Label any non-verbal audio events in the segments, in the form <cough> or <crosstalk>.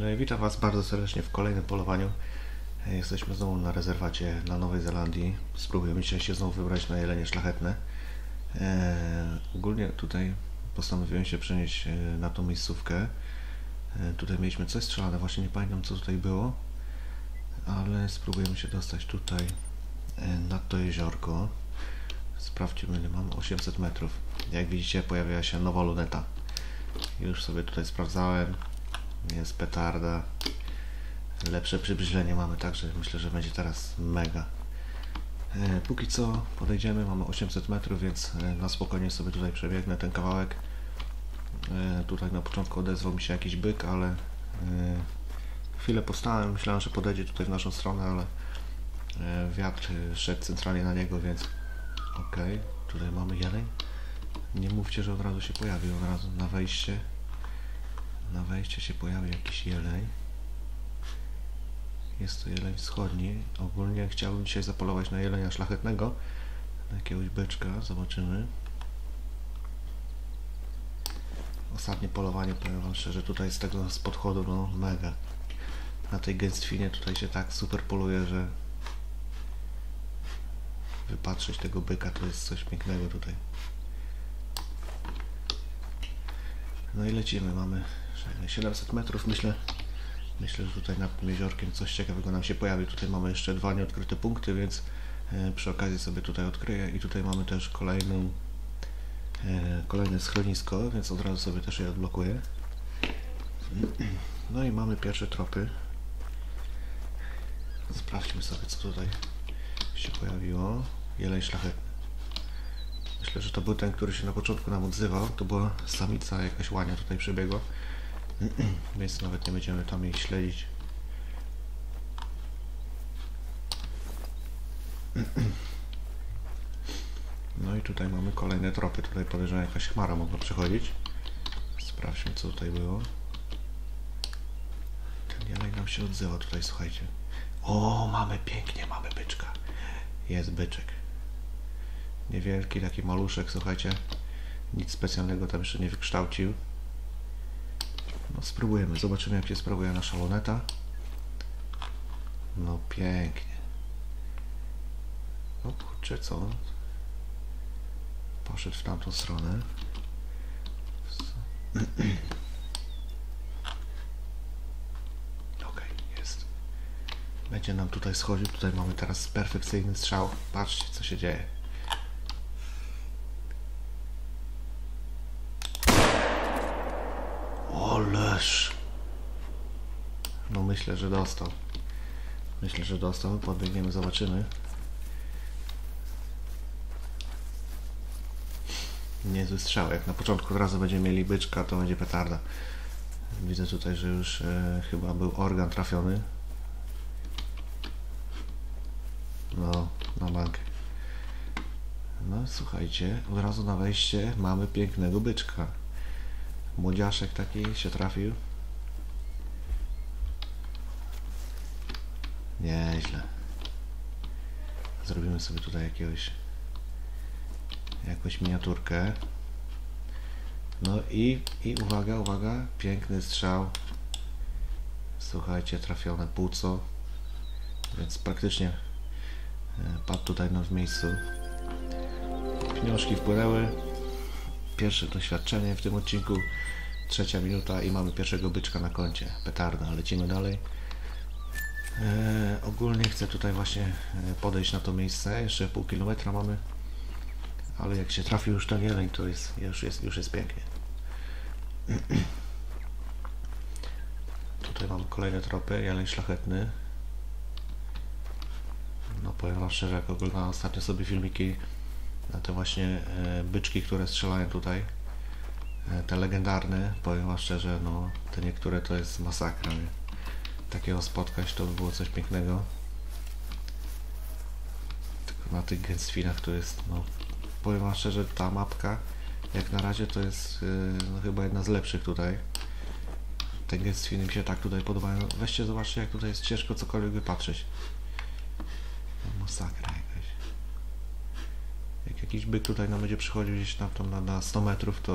No witam Was bardzo serdecznie w kolejnym polowaniu. E, Jesteśmy znowu na rezerwacie na Nowej Zelandii. Spróbujemy dzisiaj się znowu wybrać na jelenie szlachetne. E, ogólnie tutaj postanowiłem się przenieść e, na tą miejscówkę. Tutaj mieliśmy coś strzelane, właśnie nie pamiętam co tutaj było, ale spróbujemy się dostać tutaj nad to jeziorko. Sprawdźmy ile mamy, 800 metrów. Jak widzicie pojawia się nowa luneta. Już sobie tutaj sprawdzałem. Jest petarda. Lepsze przybliżenie mamy, także myślę, że będzie teraz mega. E, póki co podejdziemy, mamy 800 metrów, więc e, na spokojnie sobie tutaj przebiegnę ten kawałek. E, tutaj na początku odezwał mi się jakiś byk, ale chwilę postałem, myślałem, że podejdzie tutaj w naszą stronę, ale wiatr szedł centralnie na niego, więc okej, tutaj mamy jeleń. Nie mówcie, że od razu się pojawił, od razu na wejście. Na wejście się pojawi jakiś jeleń. Jest to jeleń wschodni. Ogólnie chciałbym dzisiaj zapolować na jelenia szlachetnego. Na jakiegoś byczka, zobaczymy. Ostatnie polowanie, powiem wam szczerze, tutaj z tego z podchodu, no mega. Na tej gęstwinie tutaj się tak super poluje, że wypatrzeć tego byka to jest coś pięknego tutaj. No i lecimy, mamy 700 metrów, myślę, myślę, że tutaj nad tym jeziorkiem coś ciekawego nam się pojawi. Tutaj mamy jeszcze dwa nieodkryte punkty, więc e, przy okazji sobie tutaj odkryję i tutaj mamy też kolejną, e, kolejne schronisko, więc od razu sobie też je odblokuję. No i mamy pierwsze tropy. Sprawdźmy sobie, co tutaj się pojawiło. Jeleń szlachetny. Myślę, że to był ten, który się na początku nam odzywał. To była samica, jakaś łania tutaj przebiegła. <clears throat> Więc nawet nie będziemy tam jej śledzić. <clears throat> No i tutaj mamy kolejne tropy. Tutaj podejrzewam jakaś chmara mogła przechodzić. Sprawdźmy co tutaj było. Ten jeleń nam się odzywa tutaj, słuchajcie. O, mamy pięknie, mamy byczka. Jest byczek. Niewielki taki maluszek, słuchajcie. Nic specjalnego tam jeszcze nie wykształcił. No spróbujemy, zobaczymy jak się sprawuje nasza luneta. No pięknie. O kurczę, co? Poszedł w tamtą stronę. <clears throat> Okej, jest. Będzie nam tutaj schodził. Tutaj mamy teraz perfekcyjny strzał. Patrzcie, co się dzieje. Oleż. No myślę, że dostał. Myślę, że dostał. Podbiegniemy, zobaczymy. Niezły strzał. Jak na początku od razu będziemy mieli byczka, to będzie petarda. Widzę tutaj, że już e, chyba był organ trafiony. No, na bankę. No słuchajcie, od razu na wejście mamy pięknego byczka. Młodziaszek taki się trafił. Nieźle. Zrobimy sobie tutaj jakiegoś jakąś miniaturkę. No i, i uwaga, uwaga, piękny strzał. Słuchajcie, trafione płuco. Więc praktycznie e, padł tutaj no w miejscu. Pieniążki wpłynęły pierwsze doświadczenie w tym odcinku. Trzecia minuta i mamy pierwszego byczka na koncie. Petarda, lecimy dalej. E, ogólnie chcę tutaj właśnie e, podejść na to miejsce. Jeszcze pół kilometra mamy. Ale jak się trafi już ten jeleń, to jest, już, jest, już jest pięknie. <clears throat> Tutaj mamy kolejne tropy. Jeleń szlachetny. No powiem wam szczerze, jak oglądałem ostatnio sobie filmiki te właśnie e, byczki, które strzelają tutaj. E, te legendarne, powiem wam szczerze, no te niektóre to jest masakra. Nie? Takiego spotkać to by było coś pięknego. Tylko na tych gęstwinach to jest, no powiem wam szczerze, ta mapka jak na razie to jest e, no, chyba jedna z lepszych tutaj. Te gęstwiny mi się tak tutaj podobają. Weźcie zobaczcie jak tutaj jest ciężko cokolwiek wypatrzeć. No, masakra jak jakiś byk tutaj nam będzie przychodził gdzieś tam, tam na, na 100 metrów, to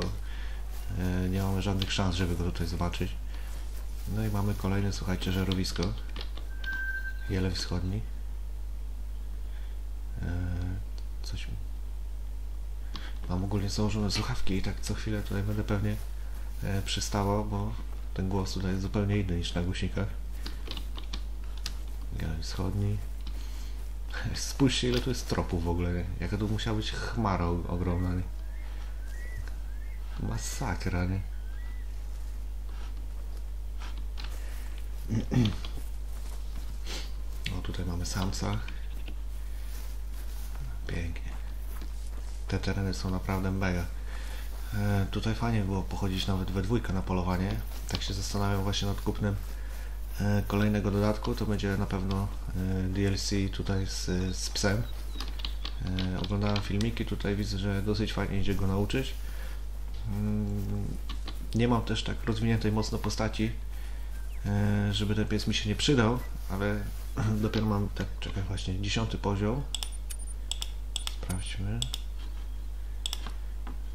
e, nie mamy żadnych szans, żeby go tutaj zobaczyć. No i mamy kolejne, słuchajcie, żerowisko. Jeleń wschodni. Eee, coś... Mam ogólnie założone słuchawki i tak co chwilę tutaj będę pewnie e, przystawał, bo ten głos tutaj jest zupełnie inny niż na głośnikach. Jeleń wschodni. Spójrzcie ile tu jest tropów w ogóle? Jaka tu musiała być chmara ogromna, nie? Masakra, nie? O, tutaj mamy samca. Pięknie. Te tereny są naprawdę mega. E, tutaj fajnie było pochodzić nawet we dwójkę na polowanie. Tak się zastanawiam właśnie nad kupnem kolejnego dodatku. To będzie na pewno e, DLC tutaj z, z psem. E, oglądałem filmiki, tutaj widzę, że dosyć fajnie idzie go nauczyć. Mm, Nie mam też tak rozwiniętej mocno postaci, e, żeby ten pies mi się nie przydał, ale <clears throat> dopiero mam, tak, czekaj właśnie, dziesiąty poziom. Sprawdźmy.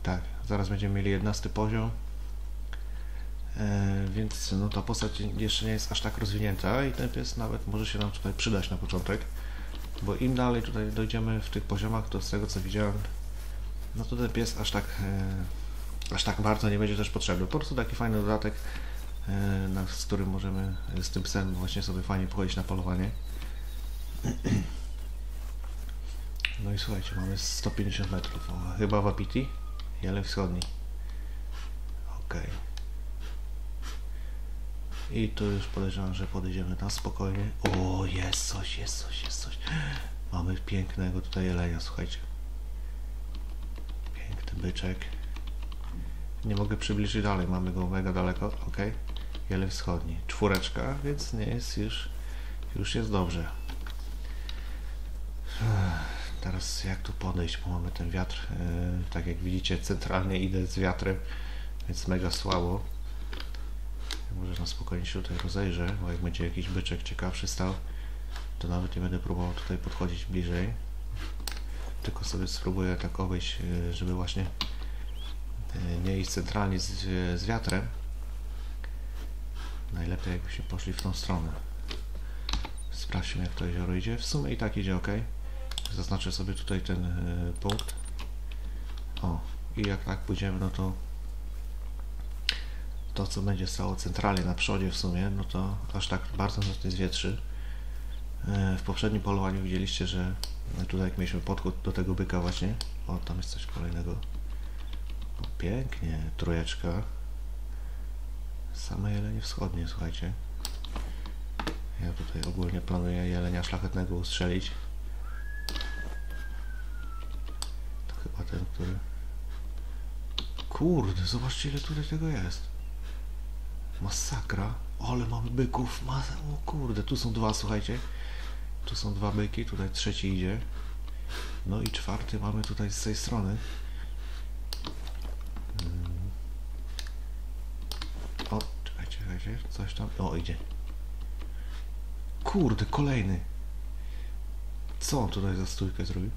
Tak, zaraz będziemy mieli 11 poziom. E, więc no ta postać jeszcze nie jest aż tak rozwinięta i ten pies nawet może się nam tutaj przydać na początek. Bo im dalej tutaj dojdziemy w tych poziomach, to z tego co widziałem, no to ten pies aż tak, e, aż tak bardzo nie będzie też potrzebny. Po prostu taki fajny dodatek, e, z którym możemy z tym psem właśnie sobie fajnie pochodzić na polowanie. <clears throat> No i słuchajcie, mamy 150 metrów. Chyba w Apiti, Wschodni. Okej. I tu już podejrzewam, że podejdziemy na spokojnie. O, jest coś, jest coś, jest coś. Mamy pięknego tutaj jelenia, słuchajcie. Piękny byczek. Nie mogę przybliżyć dalej, mamy go mega daleko. Ok. Jeleń Wschodni. Czwóreczka, więc nie jest już, już jest dobrze. Teraz jak tu podejść, bo mamy ten wiatr, yy, tak jak widzicie centralnie idę z wiatrem, więc mega słabo. Może na spokojnie się tutaj rozejrzę, bo jak będzie jakiś byczek ciekawszy stał, to nawet nie będę próbował tutaj podchodzić bliżej. Tylko sobie spróbuję tak obejść, yy, żeby właśnie yy, nie iść centralnie z, z wiatrem. Najlepiej jakbyśmy poszli w tą stronę. Sprawdźmy jak to jezioro idzie. W sumie i tak idzie ok. Zaznaczę sobie tutaj ten y, punkt. O, i jak tak pójdziemy, no to to, co będzie stało centralnie na przodzie w sumie, no to aż tak bardzo nas nie zwietrzy. E, W poprzednim polowaniu widzieliście, że tutaj jak mieliśmy podchód do tego byka właśnie, o tam jest coś kolejnego. O, pięknie, trójeczka. Same jelenie wschodnie, słuchajcie. Ja tutaj ogólnie planuję jelenia szlachetnego ustrzelić. To chyba ten, który... Kurde, zobaczcie ile tutaj tego jest. Masakra. Ale mamy byków. Mas o kurde, tu są dwa, słuchajcie. Tu są dwa byki, tutaj trzeci idzie. No i czwarty mamy tutaj z tej strony. Mm. O, czekajcie, czekajcie, coś tam. O, idzie. Kurde, kolejny. Co on tutaj za stójkę zrobił?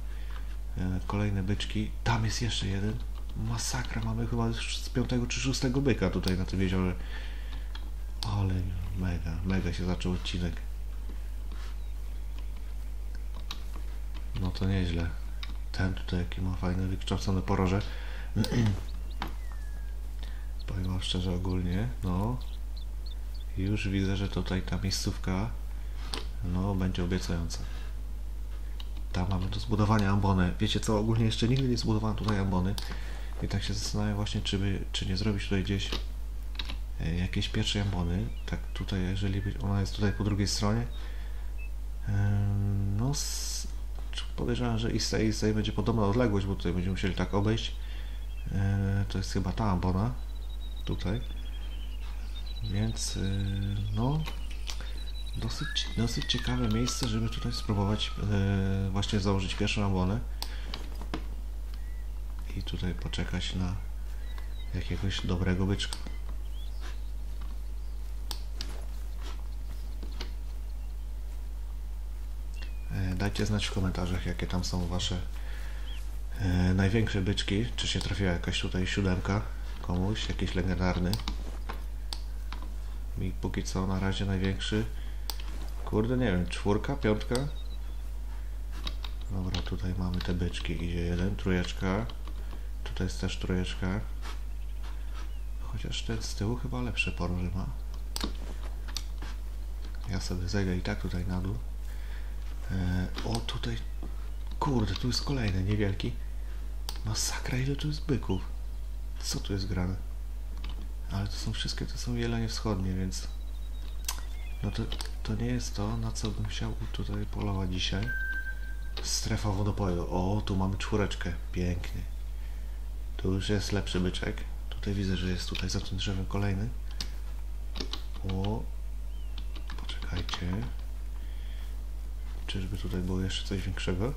E, kolejne byczki. Tam jest jeszcze jeden. Masakra, mamy chyba z piątego czy szóstego byka tutaj na tym jeziorze. Ale mega, mega się zaczął odcinek. No to nieźle. Ten tutaj jaki ma fajne wykształcone poroże. <clears throat> Powiem wam szczerze ogólnie, no już widzę, że tutaj ta miejscówka no będzie obiecująca. Tam mamy do zbudowania ambony. Wiecie co, ogólnie jeszcze nigdy nie zbudowałem tutaj ambony. I tak się zastanawiam właśnie, czy, by, czy nie zrobić tutaj gdzieś jakieś pierwsze ambony. Tak tutaj, jeżeli ona jest tutaj po drugiej stronie. No, podejrzewam, że i z tej, i tej będzie podobna odległość, bo tutaj będziemy musieli tak obejść. E, To jest chyba ta ambona. Tutaj. Więc, y, no, dosyć, dosyć ciekawe miejsce, żeby tutaj spróbować e, właśnie założyć pierwszą ambonę i tutaj poczekać na jakiegoś dobrego byczka. E, Dajcie znać w komentarzach, jakie tam są wasze e, największe byczki. Czy się trafiła jakaś tutaj siódemka komuś, jakiś legendarny. mi póki co na razie największy. Kurde, nie wiem, czwórka, piątka? Dobra, tutaj mamy te byczki. Idzie jeden, trójeczka. Tutaj jest też trójeczka. Chociaż ten z tyłu chyba lepsze poroże ma. Ja sobie zejdę i tak tutaj na dół. E, o, tutaj... Kurde, tu jest kolejny, niewielki. Masakra, ile tu jest byków. Co tu jest grane? Ale to są wszystkie, to są jelenie wschodnie, więc... No to, to nie jest to, na co bym chciał tutaj polować dzisiaj. Strefa wodopoju. O, tu mamy czwóreczkę. Pięknie. Tu już jest lepszy byczek. Tutaj widzę, że jest tutaj za tym drzewem kolejny. O, poczekajcie. Czyżby tutaj było jeszcze coś większego?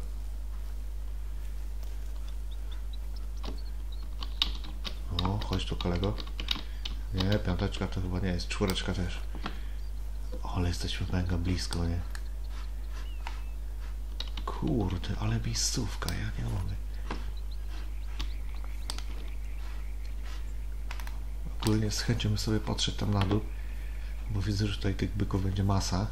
O, chodź tu kolego. Nie, piąteczka to chyba nie jest, czwóreczka też. O, ale jesteśmy mega blisko, nie? Kurde, ale miejscówka, ja nie mogę. Ogólnie z chęcią sobie podszedł tam na dół, bo widzę, że tutaj tych byków będzie masa.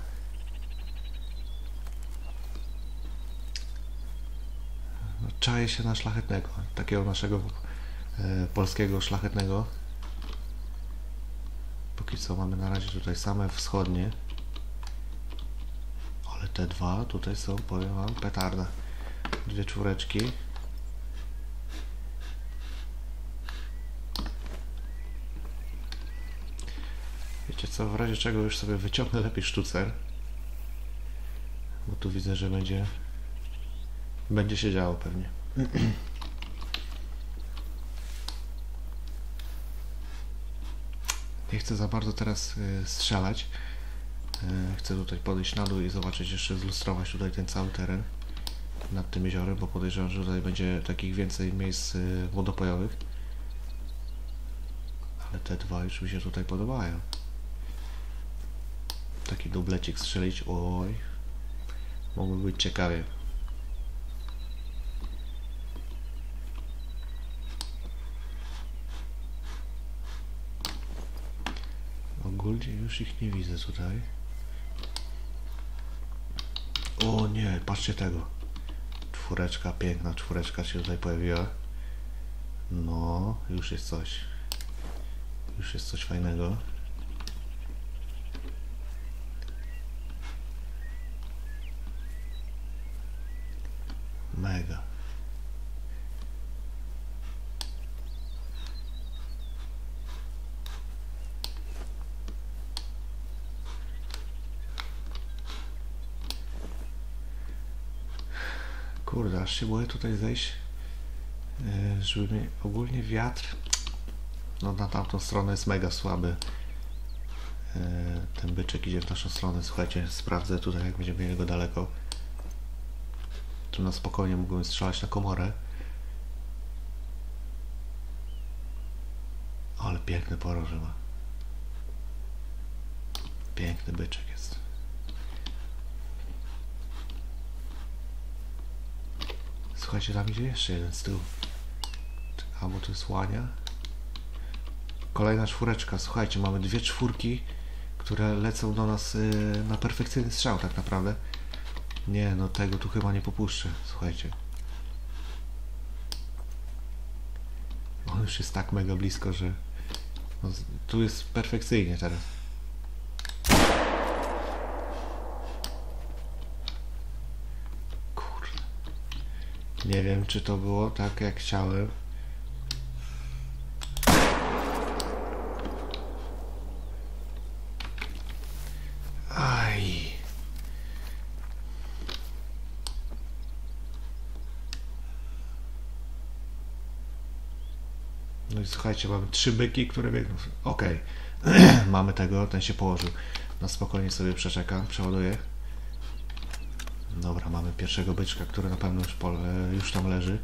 Czaję się na szlachetnego, takiego naszego e, polskiego szlachetnego. Póki co mamy na razie tutaj same wschodnie. Ale te dwa tutaj są, powiem wam, petarda. Dwie czwóreczki. Wiecie co, w razie czego już sobie wyciągnę lepiej sztucer. Bo tu widzę, że będzie będzie się działo pewnie. <clears throat> Nie chcę za bardzo teraz y, strzelać. Y, chcę tutaj podejść na dół i zobaczyć jeszcze, zlustrować tutaj ten cały teren nad tym jeziorem, bo podejrzewam, że tutaj będzie takich więcej miejsc y, wodopojowych. Ale te dwa już mi się tutaj podobają. Taki dublecik strzelić, oj. Mogłoby być ciekawie. Ogólnie już ich nie widzę tutaj. O nie, patrzcie tego. Czwóreczka, piękna czwóreczka się tutaj pojawiła. No, już jest coś. Już jest coś fajnego. Mega. Kurde, aż się tutaj zejść, e, żeby mi ogólnie wiatr, no na tamtą stronę jest mega słaby. E, Ten byczek idzie w naszą stronę, słuchajcie, sprawdzę tutaj jak będziemy mieli go daleko. Tu na spokojnie mógłbym strzelać na komorę. Ale piękny poroże ma. Piękny byczek jest. Słuchajcie, tam idzie jeszcze jeden z tyłu. Albo to jest łania. Kolejna czwóreczka. Słuchajcie, mamy dwie czwórki, które lecą do nas yy, na perfekcyjny strzał tak naprawdę. Nie, no tego tu chyba nie popuszczę. Słuchajcie. On już jest tak mega blisko, że no, tu jest perfekcyjnie teraz. Nie wiem, czy to było tak, jak chciałem. Aj. No i słuchajcie, mamy trzy byki, które biegną. Okej, <clears throat> mamy tego, ten się położył. Na spokojnie sobie przeczekam, przeładuję. Pierwszego byczka, który na pewno już, e, już tam leży.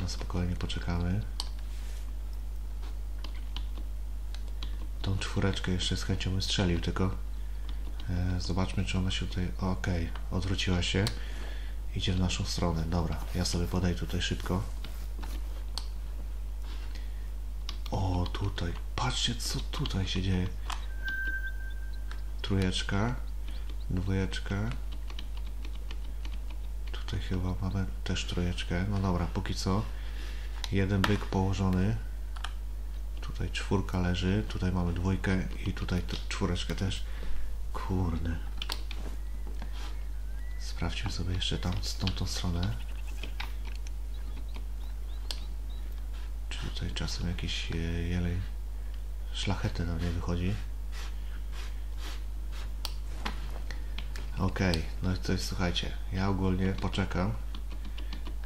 Na spokojnie poczekamy. Tą czwóreczkę jeszcze z chęcią strzelił, tylko e, zobaczmy, czy ona się tutaj... Okej, odwróciła się. Idzie w naszą stronę. Dobra, ja sobie podejdę tutaj szybko. O, tutaj. Patrzcie, co tutaj się dzieje. trójeczka, dwójeczka. Tutaj chyba mamy też trójeczkę. No dobra, póki co jeden byk położony. Tutaj czwórka leży, tutaj mamy dwójkę i tutaj czwóreczkę też. Kurde. Sprawdźmy sobie jeszcze tam, z tą, tą stronę. Czy tutaj czasem jakiś e, jelej szlachety nam nie wychodzi. Okej, okay. no i coś słuchajcie, ja ogólnie poczekam,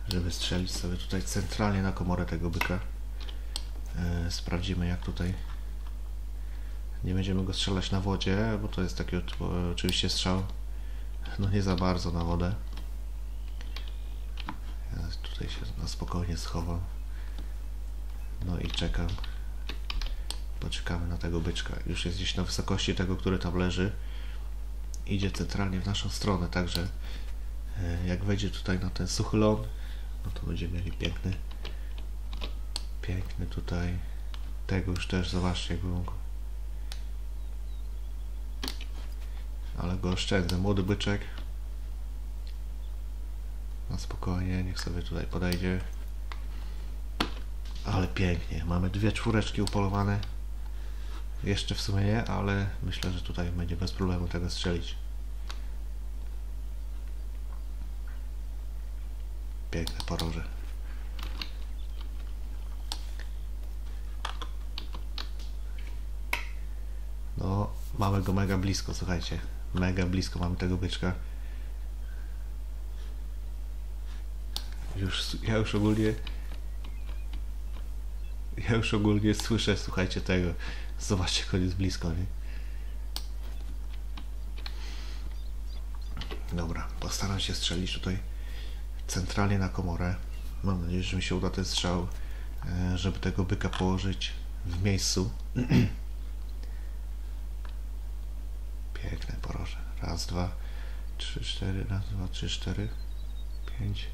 żeby strzelić sobie tutaj centralnie na komorę tego byka. E, sprawdzimy jak tutaj nie będziemy go strzelać na wodzie, bo to jest taki oczywiście strzał no nie za bardzo na wodę. Ja tutaj się na spokojnie schowam. No i czekam. Poczekamy na tego byczka. Już jest gdzieś na wysokości tego, który tam leży. Idzie centralnie w naszą stronę, także e, jak wejdzie tutaj na ten suchy ląd, no to będziemy mieli piękny piękny tutaj tego już też, zobaczcie jak go ale go oszczędzę, młody byczek. Na spokojnie, niech sobie tutaj podejdzie. Ale pięknie, mamy dwie czwóreczki upolowane jeszcze w sumie nie, ale myślę, że tutaj będzie bez problemu tego strzelić. Piękne poroże. No mamy go mega blisko, słuchajcie. Mega blisko mamy tego byczka. Już, ja już ogólnie ja już ogólnie słyszę, słuchajcie tego. Zobaczcie, jest blisko, nie? Dobra, postaram się strzelić tutaj centralnie na komorę. Mam nadzieję, że mi się uda ten strzał, e, żeby tego byka położyć w miejscu. <clears throat> Piękne poroże. Raz, dwa, trzy, cztery, raz, dwa, trzy, cztery, pięć,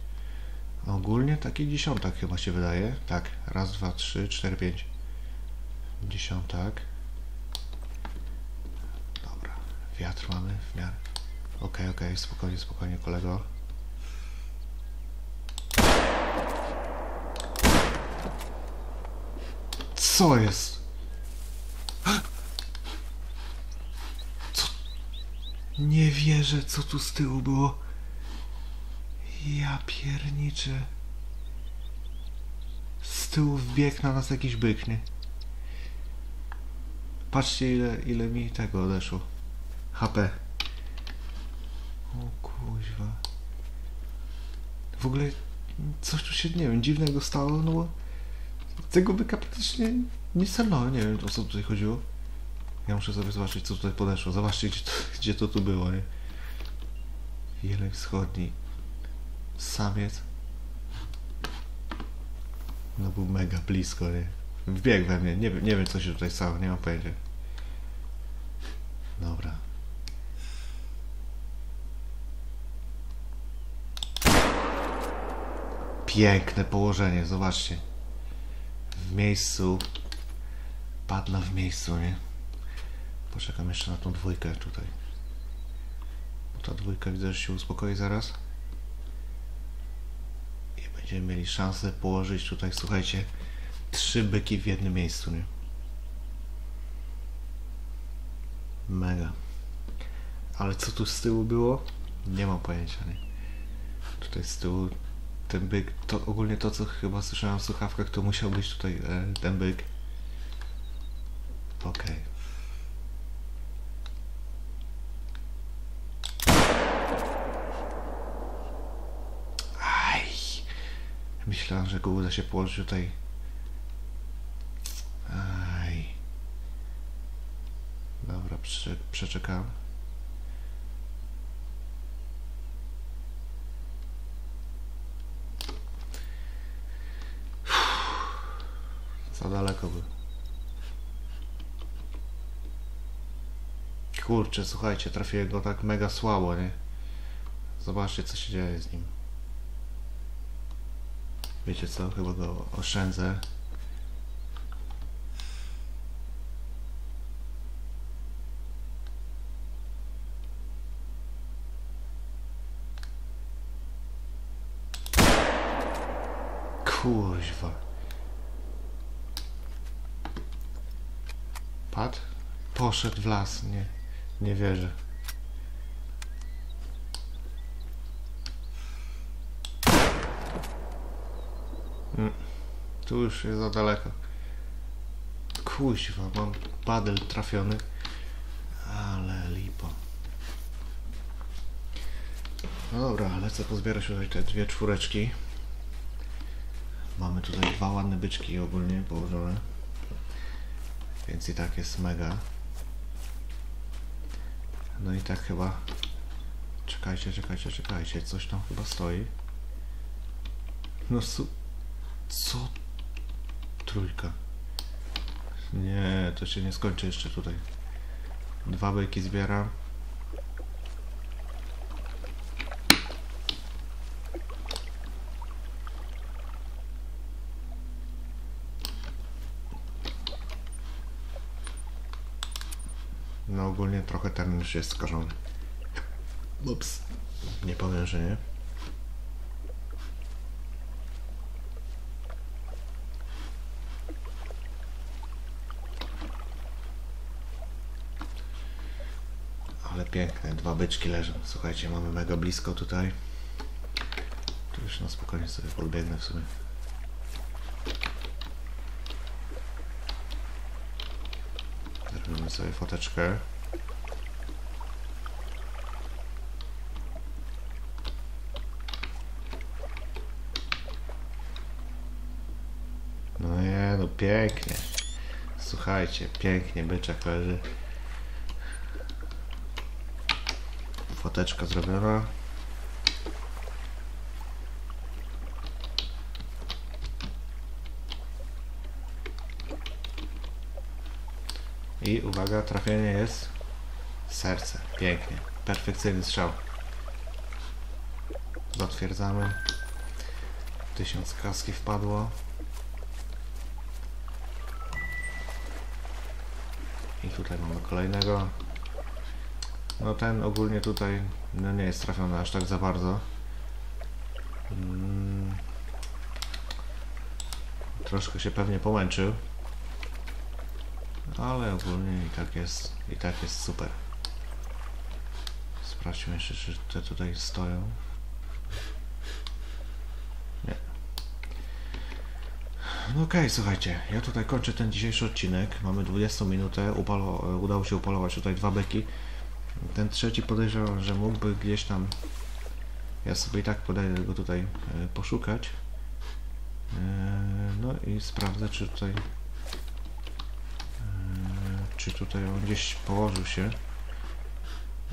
Ogólnie taki dziesiątak chyba się wydaje. Tak, raz, dwa, trzy, cztery, pięć. Dziesiątak. Dobra, wiatr mamy w miarę. Ok, ok, spokojnie, spokojnie kolego. Co jest? Co? Nie wierzę, co tu z tyłu było. Ja pierniczę. Z tyłu wbiegł na nas jakiś byk, nie? Patrzcie ile, ile mi tego odeszło. HP. O kuźwa. W ogóle coś tu się, nie wiem, dziwnego stało, no bo tego byka praktycznie nie celnąłem, nie wiem o co tutaj chodziło. Ja muszę sobie zobaczyć co tutaj podeszło. Zobaczcie gdzie to, gdzie to tu było, nie? Jeleń wschodni samiec. No był mega blisko, nie? Wbiegł we mnie, nie, nie wiem co się tutaj stało, nie mam pojęcia. Dobra. Piękne położenie, zobaczcie. W miejscu. Padna w miejscu, nie? Poczekam jeszcze na tą dwójkę tutaj. Bo ta dwójka widzę, że się uspokoi zaraz będziemy mieli szansę położyć tutaj, słuchajcie, trzy byki w jednym miejscu, nie? Mega. Ale co tu z tyłu było? Nie mam pojęcia, nie? Tutaj z tyłu ten byk, to ogólnie to, co chyba słyszałem w słuchawkach, to musiał być tutaj e, ten byk. Okej. Okay. Myślałem, że go uda się położyć tutaj. Aj. Dobra, prze, przeczekam. Za daleko był. Kurczę, słuchajcie, trafiłem go tak mega słabo, nie? Zobaczcie, co się dzieje z nim. Wiecie co, chyba go oszczędzę. Kuźwa. Padł? Poszedł w las, nie, nie wierzę. Już jest za daleko. Kuźwa, mam padel trafiony. Ale lipo. No dobra, lecę pozbierać tutaj te dwie czwóreczki. Mamy tutaj dwa ładne byczki ogólnie położone. Więc i tak jest mega. No i tak chyba. Czekajcie, czekajcie, czekajcie. Coś tam chyba stoi. No su... Co? Trójka. Nie, to się nie skończy jeszcze tutaj. Dwa byki zbieram. No ogólnie trochę ten już jest skażony. Ups. Nie powiem, że nie. Ale piękne, dwa byczki leżą. Słuchajcie, mamy mega blisko tutaj. Tu już na spokojnie sobie podbiegnę w sumie. Zrobimy sobie foteczkę. No nie, no pięknie. Słuchajcie, pięknie byczek leży. Foteczka zrobiona. I uwaga, trafienie jest serce. Pięknie. Perfekcyjny strzał. Zatwierdzamy. Tysiąc kaski wpadło. I tutaj mamy kolejnego. No ten ogólnie tutaj no nie jest trafiony aż tak za bardzo. Mm. Troszkę się pewnie pomęczył. Ale ogólnie i tak jest, i tak jest super. Sprawdźmy jeszcze, czy te tutaj stoją. Nie. No okej, słuchajcie, ja tutaj kończę ten dzisiejszy odcinek. Mamy 20 minutę, Upalo, udało się upolować tutaj dwa beki. Ten trzeci podejrzewam, że mógłby gdzieś tam. Ja sobie i tak podejdę go tutaj e, poszukać. E, no i sprawdzę, czy tutaj. E, czy tutaj on gdzieś położył się.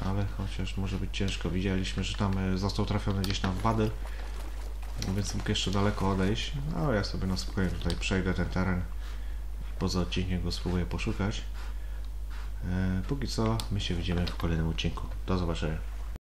Ale chociaż może być ciężko. Widzieliśmy, że tam został trafiony gdzieś tam w badyl. No więc mógł jeszcze daleko odejść. No ja sobie na spokojnie tutaj przejdę ten teren. Poza odcinkiem go spróbuję poszukać. E, Póki co, my się widzimy w kolejnym odcinku. Do zobaczenia.